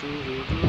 do do do.